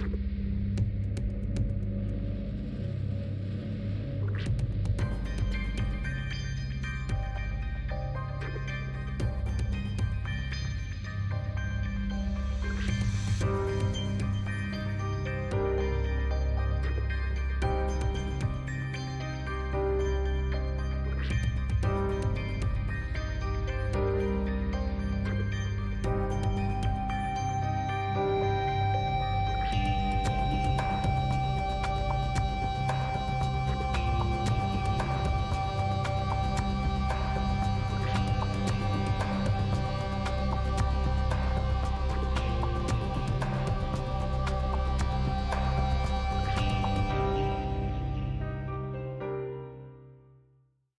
you